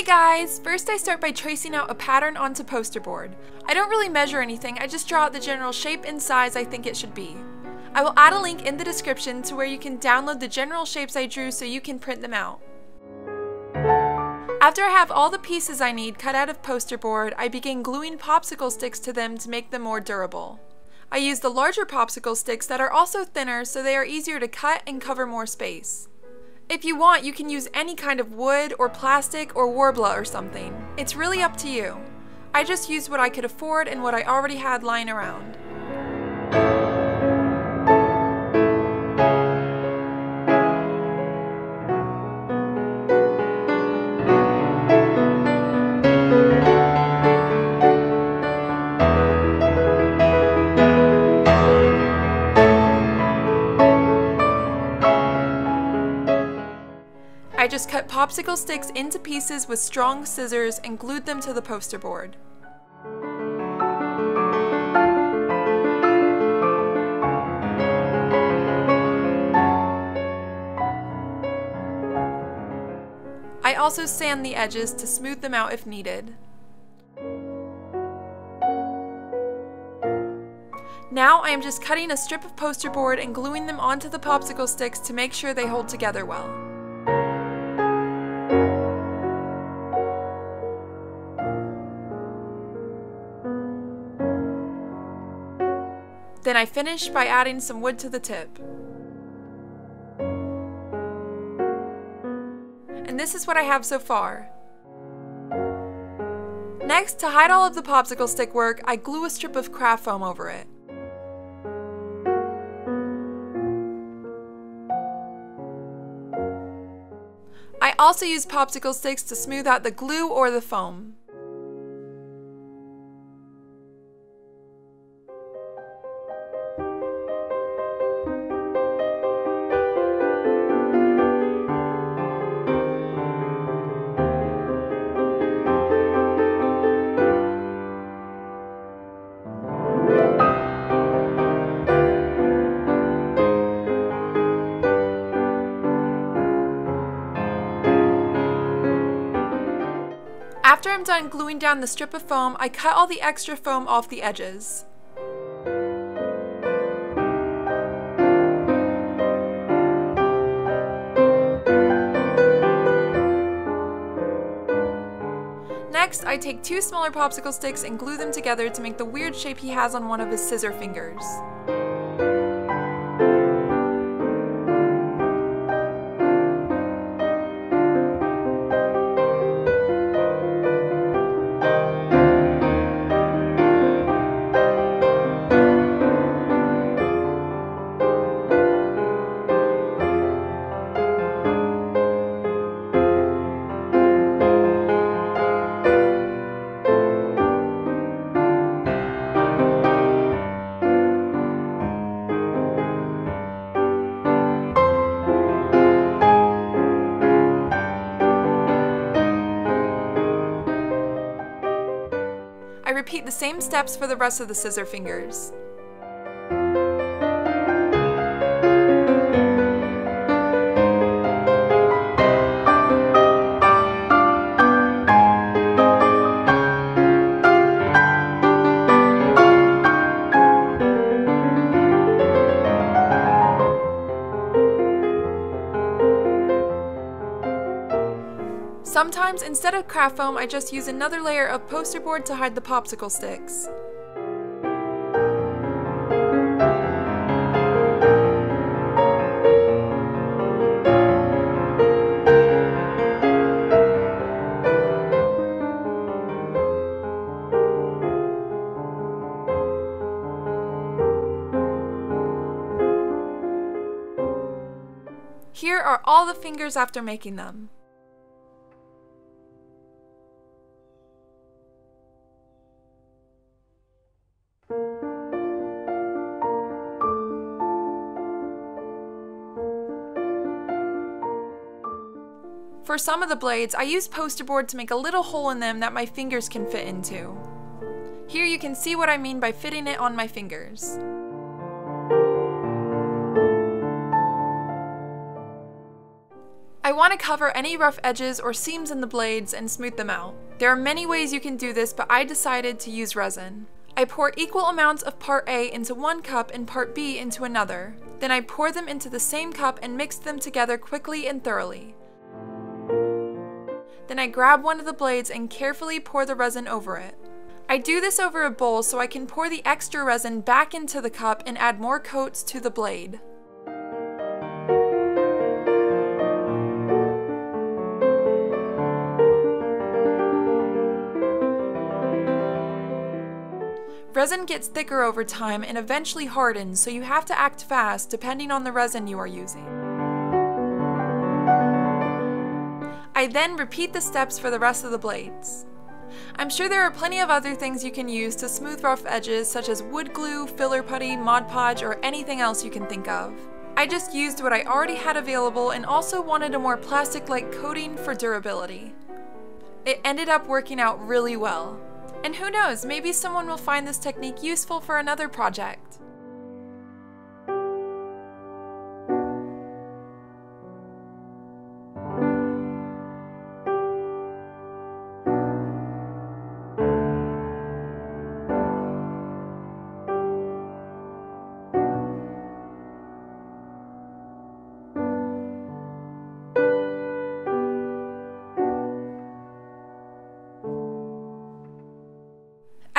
Hey guys! First I start by tracing out a pattern onto poster board. I don't really measure anything, I just draw out the general shape and size I think it should be. I will add a link in the description to where you can download the general shapes I drew so you can print them out. After I have all the pieces I need cut out of poster board, I begin gluing popsicle sticks to them to make them more durable. I use the larger popsicle sticks that are also thinner so they are easier to cut and cover more space. If you want, you can use any kind of wood or plastic or Worbla or something. It's really up to you. I just used what I could afford and what I already had lying around. Popsicle sticks into pieces with strong scissors and glued them to the poster board. I also sand the edges to smooth them out if needed. Now I am just cutting a strip of poster board and gluing them onto the popsicle sticks to make sure they hold together well. I finish by adding some wood to the tip. And this is what I have so far. Next, to hide all of the popsicle stick work, I glue a strip of craft foam over it. I also use popsicle sticks to smooth out the glue or the foam. After I'm done gluing down the strip of foam, I cut all the extra foam off the edges. Next, I take two smaller popsicle sticks and glue them together to make the weird shape he has on one of his scissor fingers. The same steps for the rest of the scissor fingers. Sometimes, instead of craft foam, I just use another layer of poster board to hide the popsicle sticks. Here are all the fingers after making them. For some of the blades, I use poster board to make a little hole in them that my fingers can fit into. Here you can see what I mean by fitting it on my fingers. I want to cover any rough edges or seams in the blades and smooth them out. There are many ways you can do this, but I decided to use resin. I pour equal amounts of part A into one cup and part B into another. Then I pour them into the same cup and mix them together quickly and thoroughly. Then I grab one of the blades and carefully pour the resin over it. I do this over a bowl so I can pour the extra resin back into the cup and add more coats to the blade. Resin gets thicker over time and eventually hardens, so you have to act fast depending on the resin you are using. I then repeat the steps for the rest of the blades. I'm sure there are plenty of other things you can use to smooth rough edges such as wood glue, filler putty, Mod Podge, or anything else you can think of. I just used what I already had available and also wanted a more plastic-like coating for durability. It ended up working out really well. And who knows, maybe someone will find this technique useful for another project.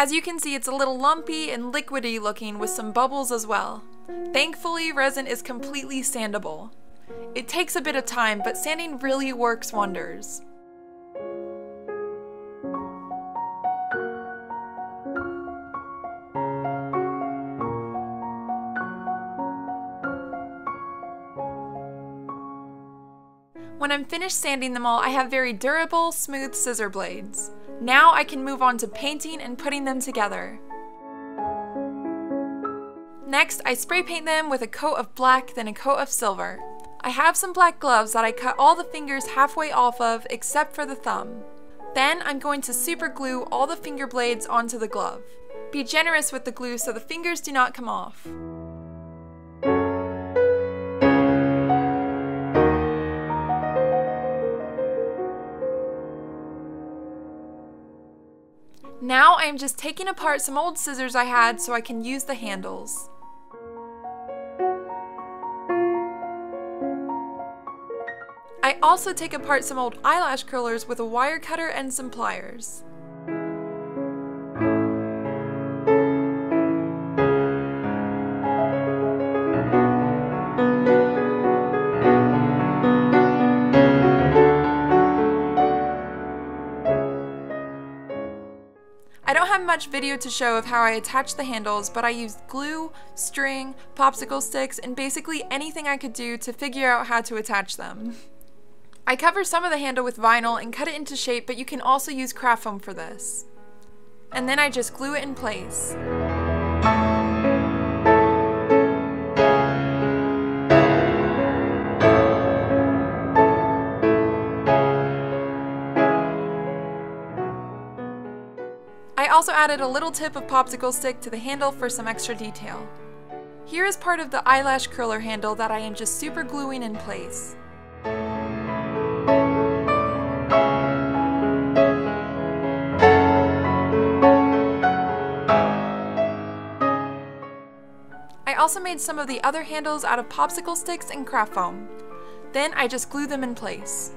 As you can see, it's a little lumpy and liquidy looking with some bubbles as well. Thankfully, resin is completely sandable. It takes a bit of time, but sanding really works wonders. When I'm finished sanding them all, I have very durable, smooth scissor blades. Now I can move on to painting and putting them together. Next, I spray paint them with a coat of black, then a coat of silver. I have some black gloves that I cut all the fingers halfway off of except for the thumb. Then I'm going to super glue all the finger blades onto the glove. Be generous with the glue so the fingers do not come off. Now I am just taking apart some old scissors I had so I can use the handles. I also take apart some old eyelash curlers with a wire cutter and some pliers. Much video to show of how I attach the handles, but I used glue, string, popsicle sticks, and basically anything I could do to figure out how to attach them. I cover some of the handle with vinyl and cut it into shape, but you can also use craft foam for this. And then I just glue it in place. Also added a little tip of popsicle stick to the handle for some extra detail. Here is part of the eyelash curler handle that I am just super gluing in place. I also made some of the other handles out of popsicle sticks and craft foam. Then I just glue them in place.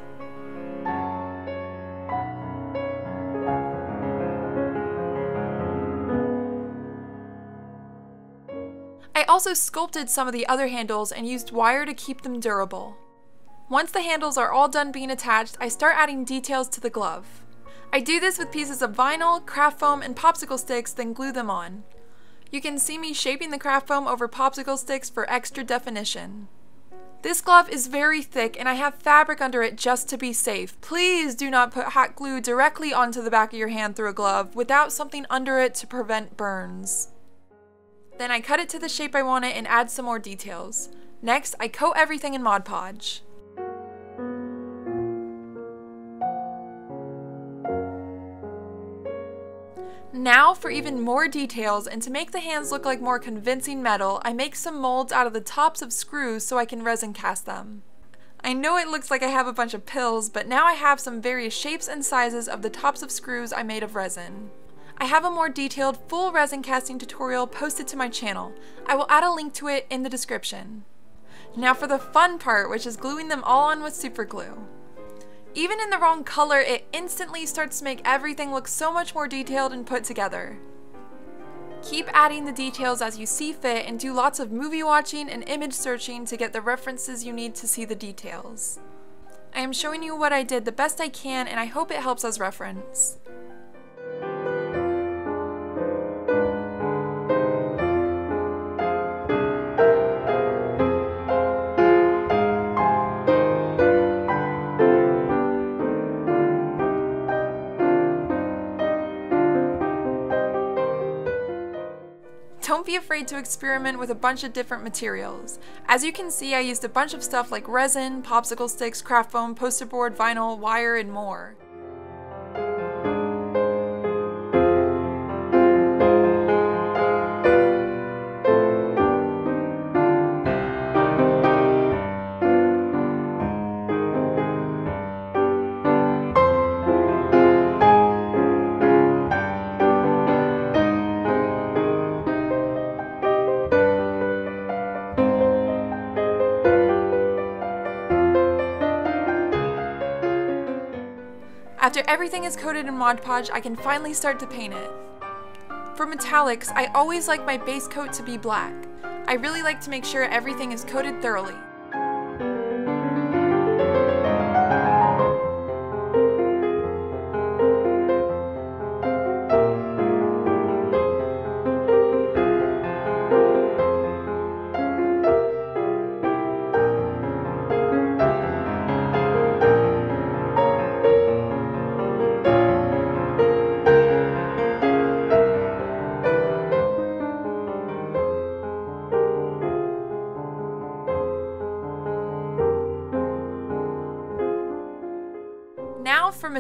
Also sculpted some of the other handles and used wire to keep them durable. Once the handles are all done being attached, I start adding details to the glove. I do this with pieces of vinyl, craft foam, and popsicle sticks, then glue them on. You can see me shaping the craft foam over popsicle sticks for extra definition. This glove is very thick and I have fabric under it just to be safe. Please do not put hot glue directly onto the back of your hand through a glove without something under it to prevent burns. Then I cut it to the shape I want it and add some more details. Next, I coat everything in Mod Podge. Now for even more details and to make the hands look like more convincing metal, I make some molds out of the tops of screws so I can resin cast them. I know it looks like I have a bunch of pills, but now I have some various shapes and sizes of the tops of screws I made of resin. I have a more detailed full resin casting tutorial posted to my channel. I will add a link to it in the description. Now for the fun part, which is gluing them all on with super glue. Even in the wrong color, it instantly starts to make everything look so much more detailed and put together. Keep adding the details as you see fit and do lots of movie watching and image searching to get the references you need to see the details. I am showing you what I did the best I can and I hope it helps as reference. Don't be afraid to experiment with a bunch of different materials. As you can see, I used a bunch of stuff like resin, popsicle sticks, craft foam, poster board, vinyl, wire, and more. Everything is coated in Mod Podge, I can finally start to paint it. For metallics, I always like my base coat to be black. I really like to make sure everything is coated thoroughly.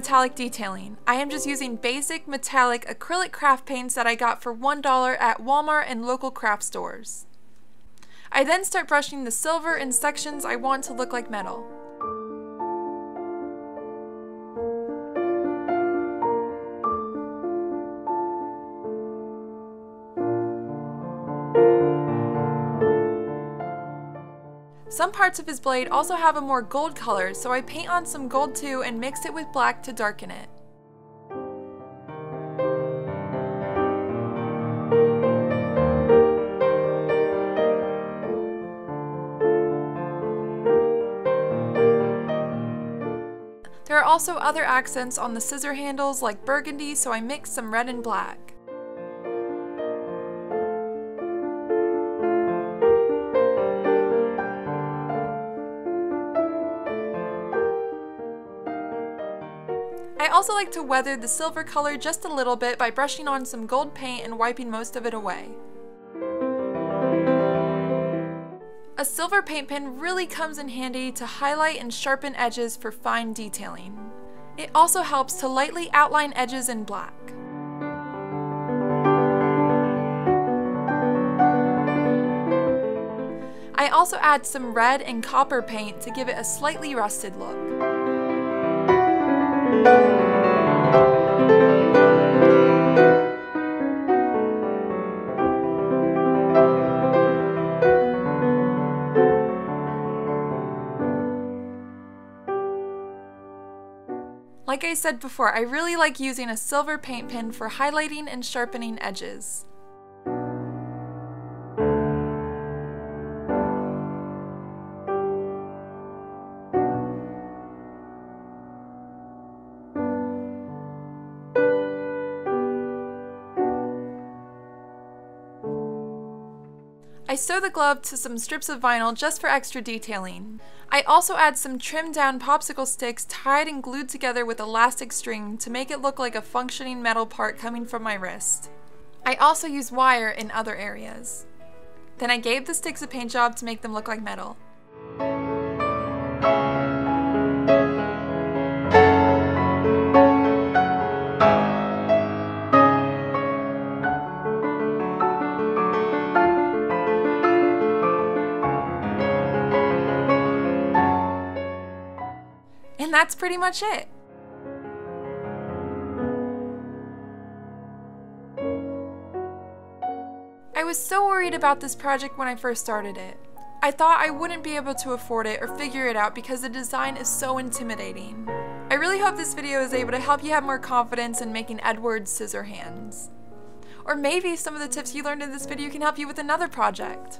Metallic detailing. I am just using basic metallic acrylic craft paints that I got for $1 at Walmart and local craft stores. I then start brushing the silver in sections I want to look like metal. Some parts of his blade also have a more gold color, so I paint on some gold too and mix it with black to darken it. There are also other accents on the scissor handles like burgundy, so I mix some red and black. Also like to weather the silver color just a little bit by brushing on some gold paint and wiping most of it away. A silver paint pen really comes in handy to highlight and sharpen edges for fine detailing. It also helps to lightly outline edges in black. I also add some red and copper paint to give it a slightly rusted look. Like I said before, I really like using a silver paint pen for highlighting and sharpening edges. I sew the glove to some strips of vinyl just for extra detailing. I also add some trimmed down popsicle sticks tied and glued together with elastic string to make it look like a functioning metal part coming from my wrist. I also use wire in other areas. Then I gave the sticks a paint job to make them look like metal. And that's pretty much it. I was so worried about this project when I first started it. I thought I wouldn't be able to afford it or figure it out because the design is so intimidating. I really hope this video is able to help you have more confidence in making Edward Scissorhands. Or maybe some of the tips you learned in this video can help you with another project.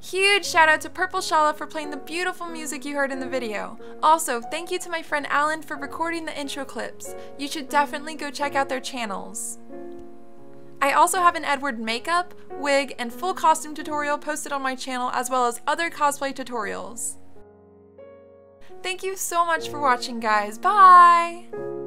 Huge shout out to Purple Schala for playing the beautiful music you heard in the video. Also, thank you to my friend Alan for recording the intro clips. You should definitely go check out their channels. I also have an Edward makeup, wig, and full costume tutorial posted on my channel as well as other cosplay tutorials. Thank you so much for watching guys, bye!